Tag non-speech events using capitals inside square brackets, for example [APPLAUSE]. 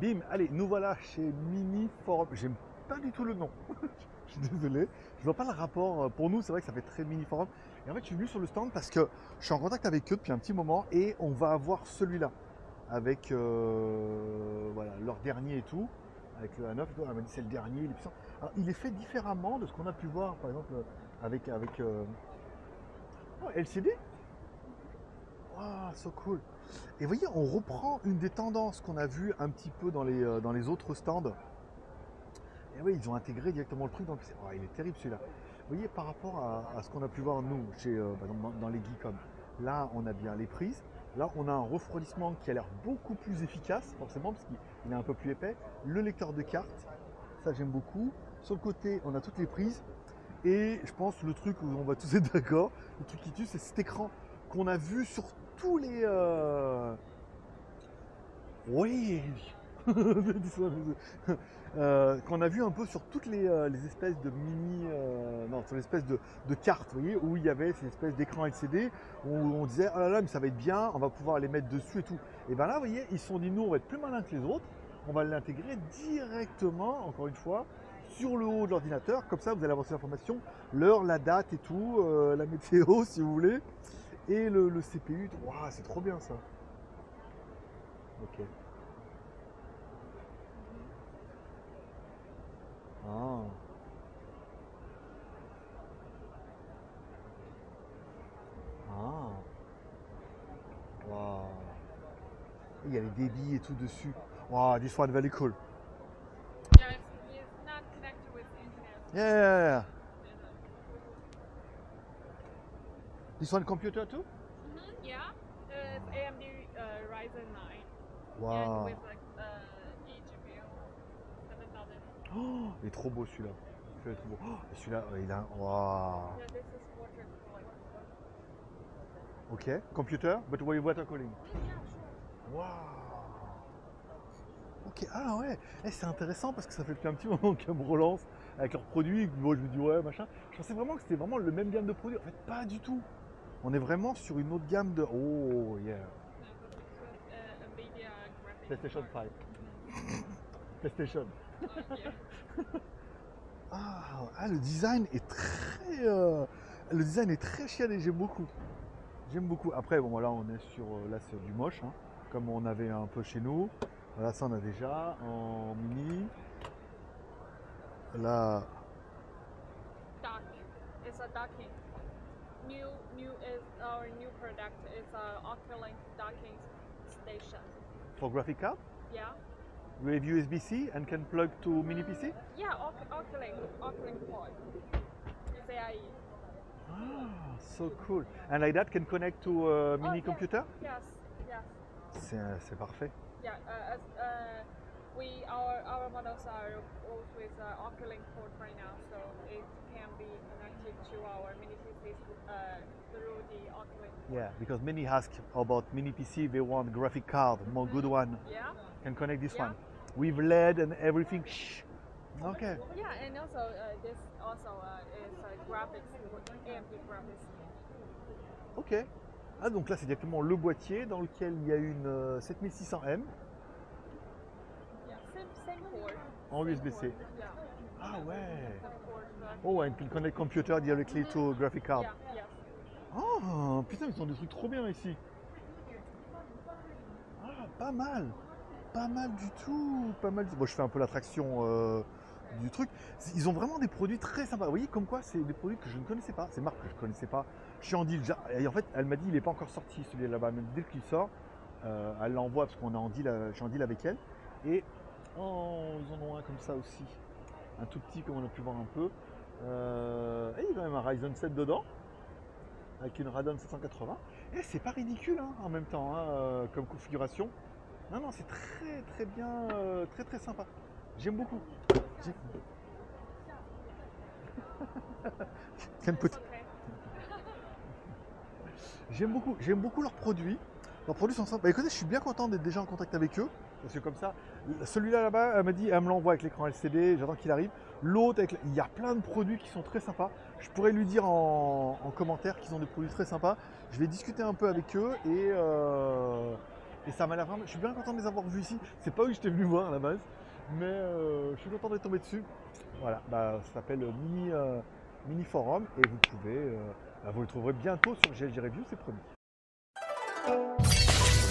Bim, allez, nous voilà chez Mini Forum. J'aime pas du tout le nom. [LAUGHS] je suis désolé. Je vois pas le rapport. Pour nous, c'est vrai que ça fait très Mini Forum. Et en fait, je suis venu sur le stand parce que je suis en contact avec eux depuis un petit moment et on va avoir celui-là avec euh, voilà, leur dernier et tout, avec le A9. Elle m'a dit c'est le dernier, il est puissant. Alors, il est fait différemment de ce qu'on a pu voir, par exemple, avec, avec euh, oh, LCD. Waouh, so cool. Et vous voyez, on reprend une des tendances qu'on a vues un petit peu dans les, euh, dans les autres stands. Et oui, ils ont intégré directement le truc. Donc, oh, il est terrible celui-là. Vous voyez, par rapport à, ce qu'on a pu voir nous, chez, euh, par exemple, dans les Geekom, là, on a bien les prises. Là, on a un refroidissement qui a l'air beaucoup plus efficace, forcément, parce qu'il est un peu plus épais. Le lecteur de cartes, ça j'aime beaucoup. Sur le côté, on a toutes les prises. Et je pense le truc où on va tous être d'accord, le truc qui tue, c'est cet écran qu'on a vu sur tous les. euh, Oui [LAUGHS] Euh, Qu'on a vu un peu sur toutes les, euh, les espèces de mini. Non, sur l'espèce de, de cartes, vous voyez, où il y avait ces espèces d'écran LCD, où on disait, oh là là, mais ça va être bien, on va pouvoir les mettre dessus et tout. Et bien là, vous voyez, ils se sont dit, nous, on va être plus malins que les autres, on va l'intégrer directement, encore une fois, sur le haut de l'ordinateur. Comme ça, vous allez avoir ces informations, l'heure, la date et tout, la météo, [LAUGHS] si vous voulez. Et le, le CPU. Waouh, c'est trop bien ça. Ok. Ah. Ah. Waouh. Il y a les débits et tout dessus. Wow, this one very cool. Yeah, it's, it's not connected with internet. Yeah, yeah, yeah. This one computer too? Mhm, Yeah, uh, it's AMD uh, Ryzen 9 and Wow. with like uh, eGPU 7000. Oh, il est trop beau celui-là. Celui-là est trop beau. Oh, [GASPS] et celui-là, euh, il a un. Wow. Yeah, this is water cooling. Ok. Computer, but we water cooling. Mm, yeah, sure. Wow. Ok, ah ouais, Eh, c'est intéressant parce que ça fait depuis un petit [LAUGHS] moment qu'elles me relancent avec leurs produits. Moi je me dis ouais, machin. Je pensais vraiment que c'était vraiment le même gamme de produits. En fait, pas du tout. On est vraiment sur une autre gamme de. Oh yeah. PlayStation card. [LAUGHS] 5. PlayStation. [LAUGHS] Ah, ah, le design est très. euh, le design est très chiadé, j'aime beaucoup. J'aime beaucoup. Après, bon, voilà, on est sur. euh, Là, c'est du moche, hein, comme on avait un peu chez nous. Voilà, ça, on a déjà en mini. Là. It's a. New, new is our new product. It's a Octolink docking station. for graphic card, Yeah. With USB-C and can plug to mini PC. Yeah, Oc- Octolink, Octolink port. It's Ah, so cool. And like that can connect to a mini yeah. computer. Yes, yes. C'est c'est parfait. Yeah, uh, uh, we our our models are all with uh, Octolink port right now, so it can be connected to our mini PCs uh, through the Octolink. Yeah, because many ask about mini PC, they want graphic card, more good one. Yeah, Can connect this Yeah. one with LED and everything. Shh. Okay. yeah, and also uh, this also uh, is uh, graphics, AMD graphics. Ok. Ah donc là c'est directement le boîtier dans lequel il y a une euh, 7600M en USB-C. Ah ouais. Oh, and can connect computer directly to graphic card. Oh, putain, ils ont des trucs trop bien ici. Ah, pas mal. Pas mal du tout. Pas mal. Bon, je fais un peu l'attraction euh, du truc. Ils ont vraiment des produits très sympas. Vous voyez, comme quoi, c'est des produits que je ne connaissais pas. C'est une marque que je ne connaissais pas. Je suis en deal. Et en fait, elle m'a dit, il n'est pas encore sorti celui là-bas. Même dès qu'il sort, euh, elle l'envoie parce qu'on est en deal, euh, je suis en deal avec elle. Et oh, ils en ont un comme ça aussi. Un tout petit, comme on a pu voir un peu. Euh, et il y a même un Ryzen 7 dedans avec une Radeon 780. Et c'est pas ridicule hein, en même temps hein, euh, comme configuration. Non, non, c'est très très bien, euh, très très sympa. J'aime beaucoup. [LAUGHS] J'aime beaucoup, j'aime beaucoup leurs produits. Produits sont sympas. Bah, écoutez, je suis bien content d'être déjà en contact avec eux. Parce que comme ça, celui-là là-bas, elle m'a dit, elle me l'envoie avec l'écran LCD, j'attends qu'il arrive. L'autre, il y a plein de produits qui sont très sympas. Je pourrais lui dire en, en commentaire qu'ils ont des produits très sympas. Je vais discuter un peu avec eux et, euh, Et ça m'a l'air vraiment. Je suis bien content de les avoir vus ici. C'est pas où j'étais venu voir à la base. Mais euh, je suis content d'être tombé dessus. Voilà, bah, ça s'appelle Mini, euh, Forum et vous pouvez, euh, bah, vous le trouverez bientôt sur GLG Review, c'est promis.